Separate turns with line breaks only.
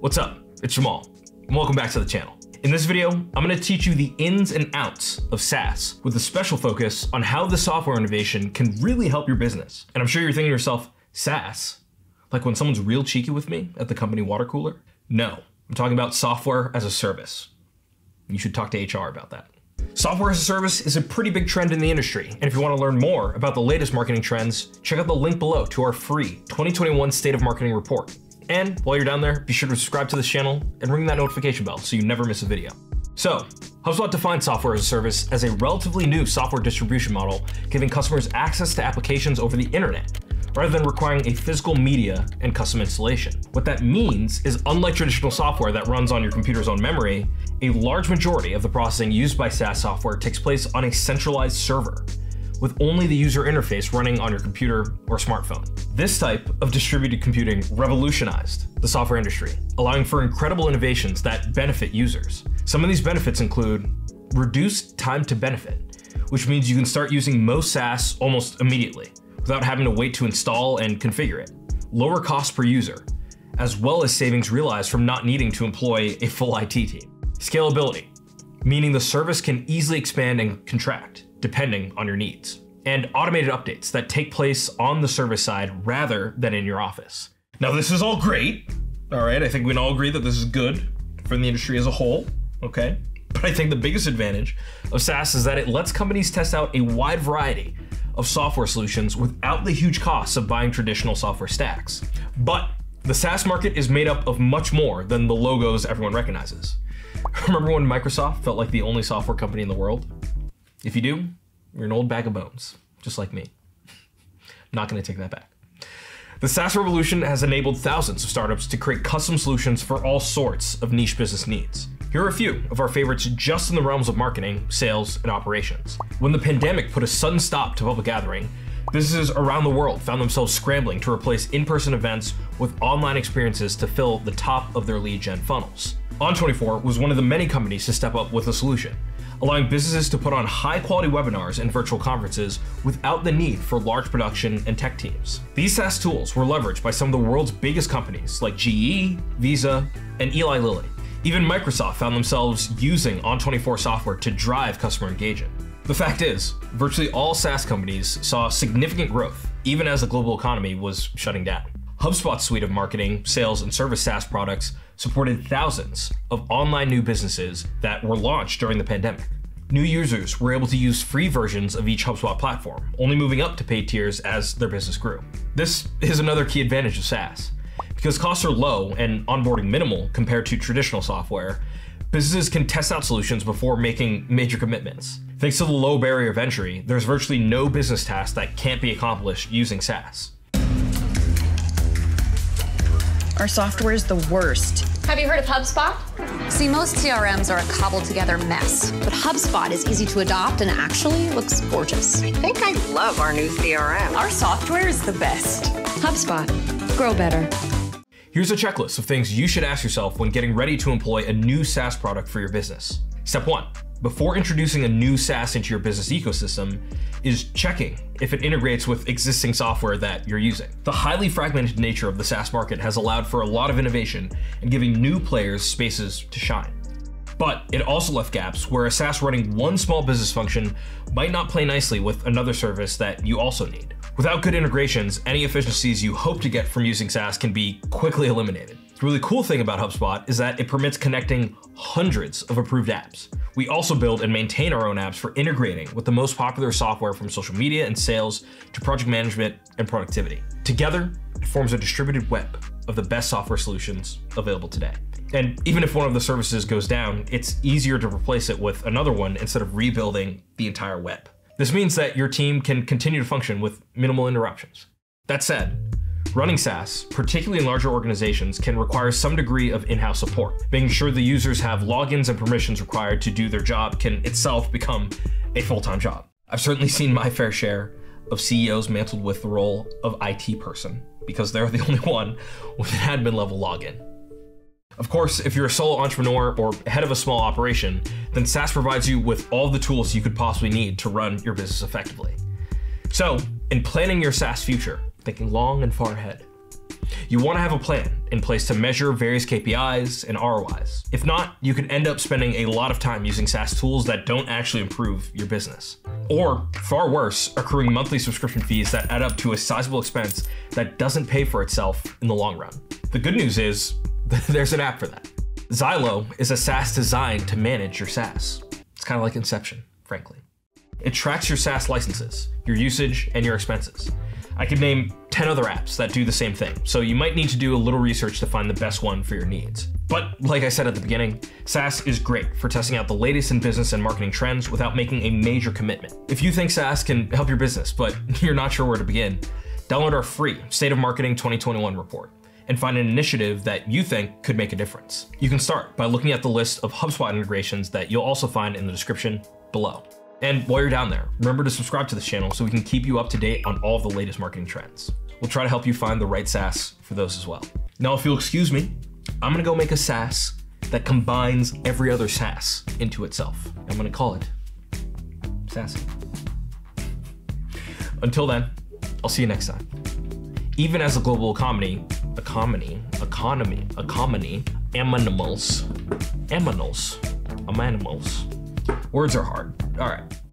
What's up? It's Jamal, and welcome back to the channel. In this video, I'm going to teach you the ins and outs of SaaS with a special focus on how the software innovation can really help your business. And I'm sure you're thinking to yourself, SaaS? Like when someone's real cheeky with me at the company water cooler? No, I'm talking about software as a service. You should talk to HR about that. Software as a service is a pretty big trend in the industry, and if you want to learn more about the latest marketing trends, check out the link below to our free 2021 State of Marketing report. And while you're down there, be sure to subscribe to this channel and ring that notification bell so you never miss a video. So, HubSpot defines software as a service as a relatively new software distribution model, giving customers access to applications over the internet, rather than requiring a physical media and custom installation. What that means is unlike traditional software that runs on your computer's own memory, a large majority of the processing used by SaaS software takes place on a centralized server, with only the user interface running on your computer or smartphone. This type of distributed computing revolutionized the software industry, allowing for incredible innovations that benefit users. Some of these benefits include reduced time to benefit, which means you can start using most SaaS almost immediately without having to wait to install and configure it. Lower cost per user, as well as savings realized from not needing to employ a full IT team. Scalability, meaning the service can easily expand and contract depending on your needs. And automated updates that take place on the service side rather than in your office. Now, this is all great. All right, I think we can all agree that this is good for the industry as a whole. Okay. But I think the biggest advantage of SaaS is that it lets companies test out a wide variety of software solutions without the huge costs of buying traditional software stacks. But the SaaS market is made up of much more than the logos everyone recognizes. Remember when Microsoft felt like the only software company in the world? If you do, you're an old bag of bones, just like me. Not going to take that back. The SaaS revolution has enabled thousands of startups to create custom solutions for all sorts of niche business needs. Here are a few of our favorites just in the realms of marketing, sales, and operations. When the pandemic put a sudden stop to public gathering, businesses around the world found themselves scrambling to replace in person events with online experiences to fill the top of their lead gen funnels. On24 was one of the many companies to step up with a solution, allowing businesses to put on high quality webinars and virtual conferences without the need for large production and tech teams. These SaaS tools were leveraged by some of the world's biggest companies like GE, Visa, and Eli Lilly. Even Microsoft found themselves using On24 software to drive customer engagement. The fact is, virtually all SaaS companies saw significant growth, even as the global economy was shutting down. HubSpot's suite of marketing, sales, and service SaaS products supported thousands of online new businesses that were launched during the pandemic. New users were able to use free versions of each HubSpot platform, only moving up to paid tiers as their business grew. This is another key advantage of SaaS. Because costs are low and onboarding minimal compared to traditional software, businesses can test out solutions before making major commitments. Thanks to the low barrier of entry, there's virtually no business task that can't be accomplished using SaaS.
Our software is the worst.
Have you heard of HubSpot?
See, most CRMs are a cobbled together mess, but HubSpot is easy to adopt and actually looks gorgeous.
I think I love our new CRM.
Our software is the best.
HubSpot. Grow better.
Here's a checklist of things you should ask yourself when getting ready to employ a new SaaS product for your business. Step one, before introducing a new SaaS into your business ecosystem, is checking if it integrates with existing software that you're using. The highly fragmented nature of the SaaS market has allowed for a lot of innovation and giving new players spaces to shine. But it also left gaps where a SaaS running one small business function might not play nicely with another service that you also need. Without good integrations, any efficiencies you hope to get from using SaaS can be quickly eliminated. The really cool thing about HubSpot is that it permits connecting hundreds of approved apps. We also build and maintain our own apps for integrating with the most popular software from social media and sales to project management and productivity. Together, it forms a distributed web of the best software solutions available today. And even if one of the services goes down, it's easier to replace it with another one instead of rebuilding the entire web. This means that your team can continue to function with minimal interruptions. That said, running SaaS, particularly in larger organizations, can require some degree of in-house support. Making sure the users have logins and permissions required to do their job can itself become a full-time job. I've certainly seen my fair share of CEOs mantled with the role of IT person because they're the only one with an admin level login. Of course, if you're a solo entrepreneur or head of a small operation, then SaaS provides you with all the tools you could possibly need to run your business effectively. So, in planning your SaaS future, thinking long and far ahead, You want to have a plan in place to measure various KPIs and ROIs. If not, you could end up spending a lot of time using SaaS tools that don't actually improve your business. Or, far worse, accruing monthly subscription fees that add up to a sizable expense that doesn't pay for itself in the long run. The good news is, there's an app for that. Zylo is a SaaS designed to manage your SaaS. It's kind of like Inception, frankly. It tracks your SaaS licenses, your usage, and your expenses. I could name 10 other apps that do the same thing, so you might need to do a little research to find the best one for your needs. But like I said at the beginning, SaaS is great for testing out the latest in business and marketing trends without making a major commitment. If you think SaaS can help your business, but you're not sure where to begin, download our free State of Marketing 2021 report and find an initiative that you think could make a difference. You can start by looking at the list of HubSpot integrations that you'll also find in the description below. And while you're down there, remember to subscribe to this channel so we can keep you up to date on all of the latest marketing trends. We'll try to help you find the right SaaS for those as well. Now, if you'll excuse me, I'm gonna go make a SaaS that combines every other SaaS into itself. I'm gonna call it Sassy. Until then, I'll see you next time. Even as a global economy, economy, economy, economy, aminimals, aminals, aminimals. Words are hard. All right.